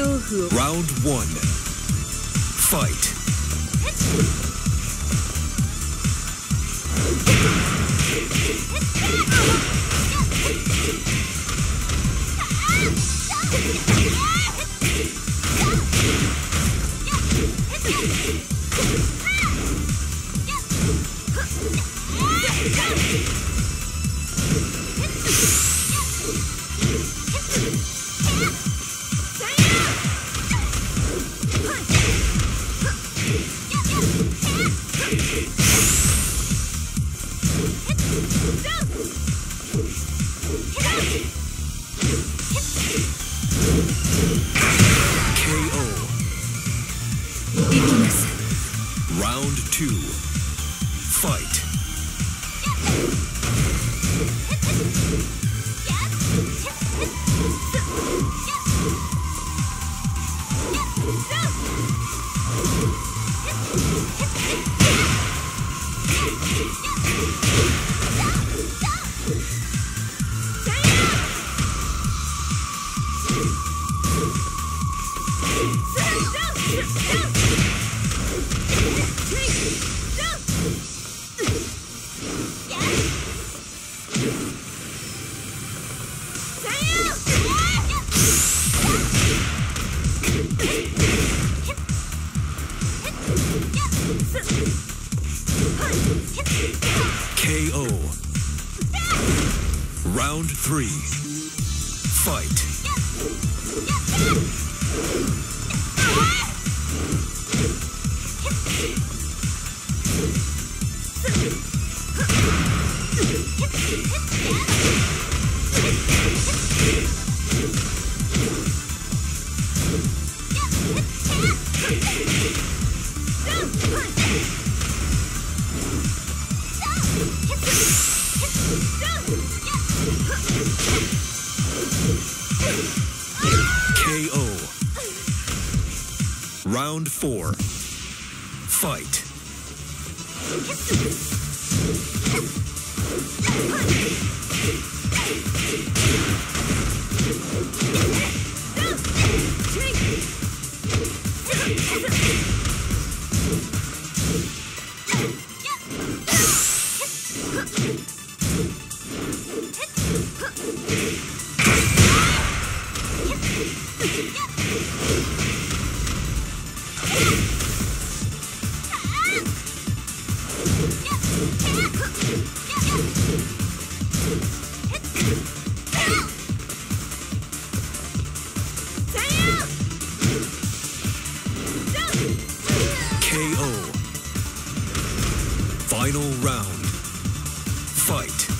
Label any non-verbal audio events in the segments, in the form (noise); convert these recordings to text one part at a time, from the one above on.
Round one. Fight. Yeah. Round three. Fight. Round four. Fight. (laughs) Final round. Fight.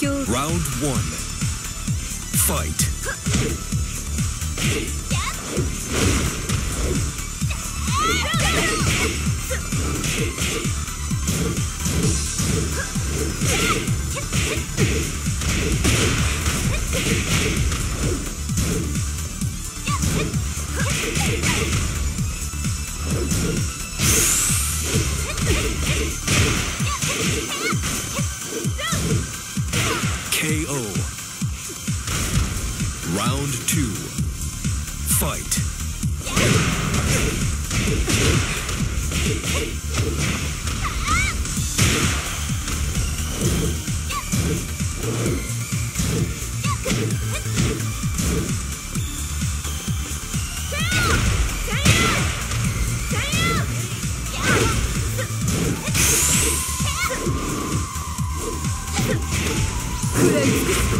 Battle. Round one. Fight. KO.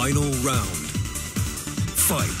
Final round. Fight.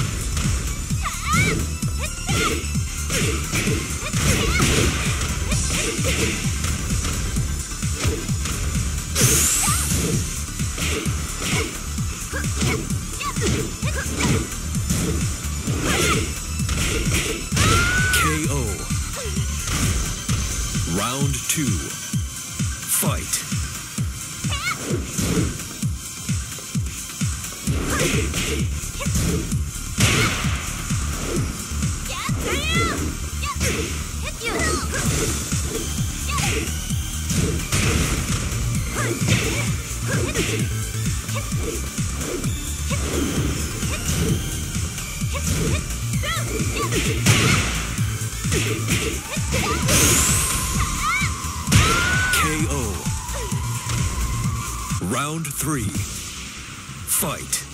Round two. Fight. Hit! Round three. Fight.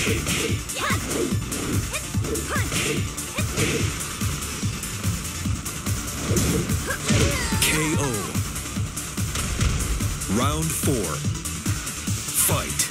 KO. Round four. Fight.